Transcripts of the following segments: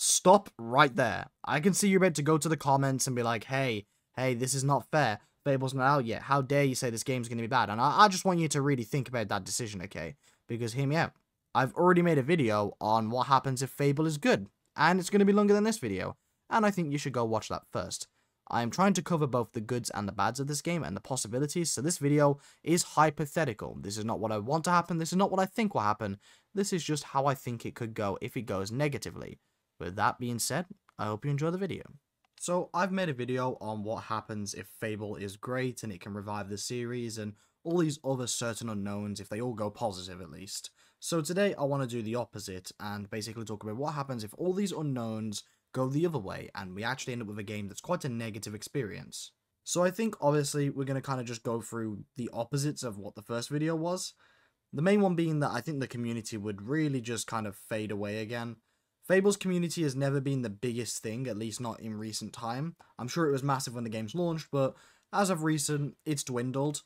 stop right there. I can see you're about to go to the comments and be like, hey, hey, this is not fair. Fable's not out yet. How dare you say this game's going to be bad? And I, I just want you to really think about that decision, okay? Because hear me out. I've already made a video on what happens if Fable is good. And it's going to be longer than this video. And I think you should go watch that first. I am trying to cover both the goods and the bads of this game and the possibilities, so this video is hypothetical. This is not what I want to happen, this is not what I think will happen, this is just how I think it could go if it goes negatively. With that being said, I hope you enjoy the video. So, I've made a video on what happens if Fable is great and it can revive the series and all these other certain unknowns if they all go positive at least. So today I want to do the opposite and basically talk about what happens if all these unknowns go the other way and we actually end up with a game that's quite a negative experience. So I think obviously we're going to kind of just go through the opposites of what the first video was. The main one being that I think the community would really just kind of fade away again. Fable's community has never been the biggest thing, at least not in recent time. I'm sure it was massive when the game's launched, but as of recent, it's dwindled.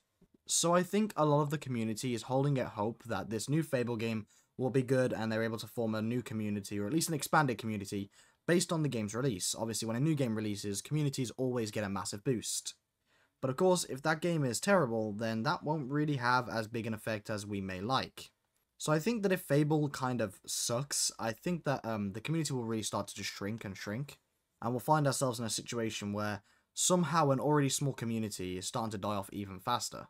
So I think a lot of the community is holding out hope that this new Fable game will be good and they're able to form a new community, or at least an expanded community, based on the game's release. Obviously, when a new game releases, communities always get a massive boost. But of course, if that game is terrible, then that won't really have as big an effect as we may like. So I think that if Fable kind of sucks, I think that um, the community will really start to just shrink and shrink. And we'll find ourselves in a situation where somehow an already small community is starting to die off even faster.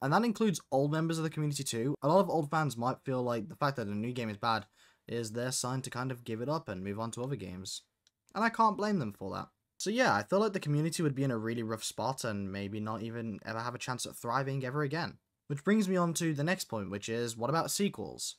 And that includes old members of the community too. A lot of old fans might feel like the fact that a new game is bad is their sign to kind of give it up and move on to other games. And I can't blame them for that. So yeah, I feel like the community would be in a really rough spot and maybe not even ever have a chance at thriving ever again. Which brings me on to the next point, which is, what about sequels?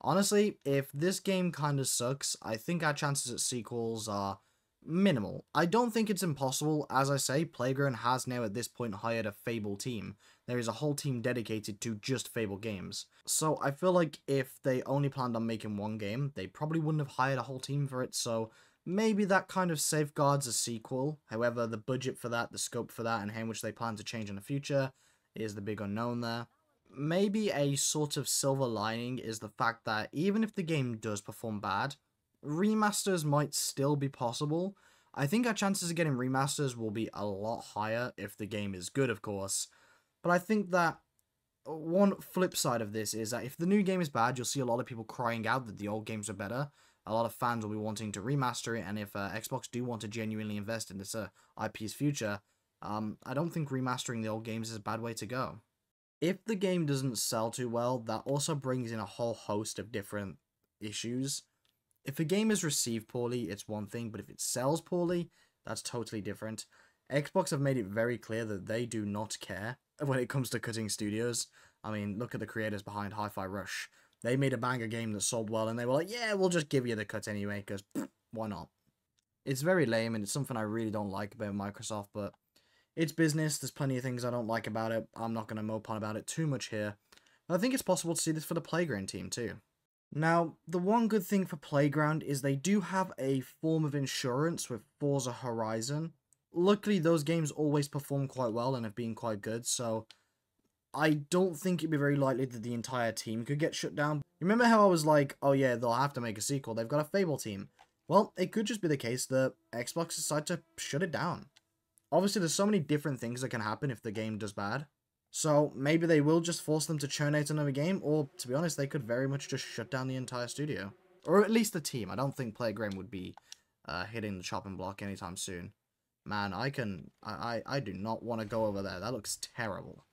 Honestly, if this game kinda sucks, I think our chances at sequels are minimal. I don't think it's impossible, as I say, Playground has now at this point hired a Fable team. There is a whole team dedicated to just Fable games. So I feel like if they only planned on making one game, they probably wouldn't have hired a whole team for it, so maybe that kind of safeguards a sequel. However, the budget for that, the scope for that, and how much they plan to change in the future is the big unknown there. Maybe a sort of silver lining is the fact that even if the game does perform bad, remasters might still be possible. I think our chances of getting remasters will be a lot higher if the game is good, of course. But I think that one flip side of this is that if the new game is bad, you'll see a lot of people crying out that the old games are better. A lot of fans will be wanting to remaster it, and if uh, Xbox do want to genuinely invest in this uh, IP's future, um, I don't think remastering the old games is a bad way to go. If the game doesn't sell too well, that also brings in a whole host of different issues. If a game is received poorly, it's one thing, but if it sells poorly, that's totally different. Xbox have made it very clear that they do not care when it comes to cutting studios. I mean, look at the creators behind Hi-Fi Rush. They made a banger game that sold well, and they were like, yeah, we'll just give you the cut anyway, because why not? It's very lame, and it's something I really don't like about Microsoft, but it's business. There's plenty of things I don't like about it. I'm not going to mope on about it too much here. But I think it's possible to see this for the Playground team, too. Now, the one good thing for Playground is they do have a form of insurance with Forza Horizon. Luckily, those games always perform quite well and have been quite good, so I don't think it'd be very likely that the entire team could get shut down. Remember how I was like, oh yeah, they'll have to make a sequel, they've got a Fable team. Well, it could just be the case that Xbox decide to shut it down. Obviously, there's so many different things that can happen if the game does bad. So maybe they will just force them to churn out another game, or to be honest, they could very much just shut down the entire studio. Or at least the team. I don't think Playground would be uh, hitting the chopping block anytime soon. Man, I can... I, I, I do not want to go over there. That looks terrible.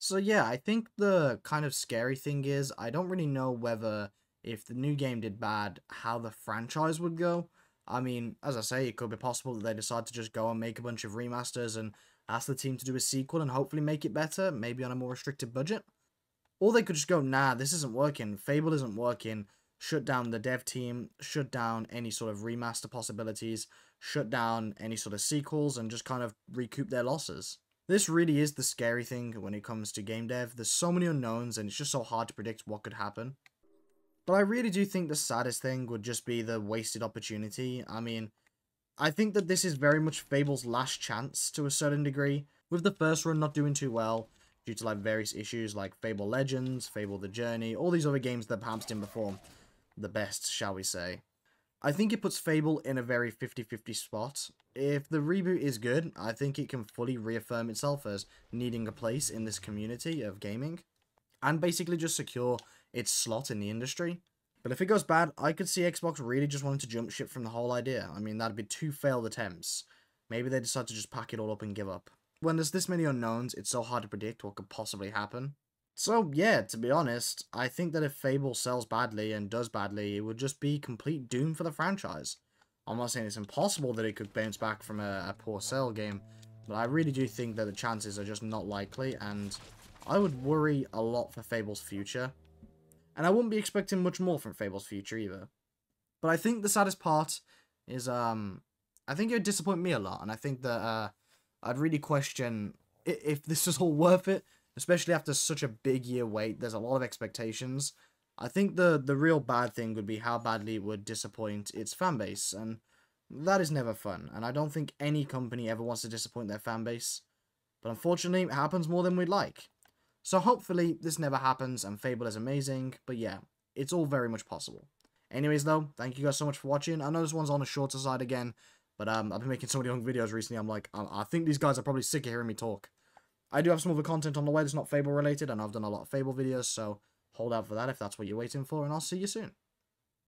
So yeah, I think the kind of scary thing is, I don't really know whether if the new game did bad, how the franchise would go. I mean, as I say, it could be possible that they decide to just go and make a bunch of remasters and ask the team to do a sequel and hopefully make it better, maybe on a more restricted budget. Or they could just go, nah, this isn't working, Fable isn't working, shut down the dev team, shut down any sort of remaster possibilities, shut down any sort of sequels, and just kind of recoup their losses. This really is the scary thing when it comes to game dev. There's so many unknowns, and it's just so hard to predict what could happen. But I really do think the saddest thing would just be the wasted opportunity. I mean, I think that this is very much Fable's last chance to a certain degree, with the first run not doing too well due to like various issues like Fable Legends, Fable The Journey, all these other games that perhaps didn't perform the best, shall we say. I think it puts Fable in a very 50-50 spot. If the reboot is good, I think it can fully reaffirm itself as needing a place in this community of gaming. And basically just secure its slot in the industry. But if it goes bad, I could see Xbox really just wanting to jump ship from the whole idea. I mean, that'd be two failed attempts. Maybe they decide to just pack it all up and give up. When there's this many unknowns, it's so hard to predict what could possibly happen. So, yeah, to be honest, I think that if Fable sells badly and does badly, it would just be complete doom for the franchise. I'm not saying it's impossible that it could bounce back from a, a poor sale game, but I really do think that the chances are just not likely, and I would worry a lot for Fable's future. And I wouldn't be expecting much more from Fable's future either. But I think the saddest part is, um, I think it would disappoint me a lot, and I think that, uh, I'd really question if this is all worth it, especially after such a big year wait. There's a lot of expectations. I think the the real bad thing would be how badly it would disappoint its fan base, and that is never fun. And I don't think any company ever wants to disappoint their fan base. But unfortunately, it happens more than we'd like. So hopefully this never happens and Fable is amazing, but yeah, it's all very much possible. Anyways though, thank you guys so much for watching. I know this one's on the shorter side again, but um, I've been making so many long videos recently, I'm like, I, I think these guys are probably sick of hearing me talk. I do have some other content on the way that's not Fable related, and I've done a lot of Fable videos, so hold out for that if that's what you're waiting for, and I'll see you soon.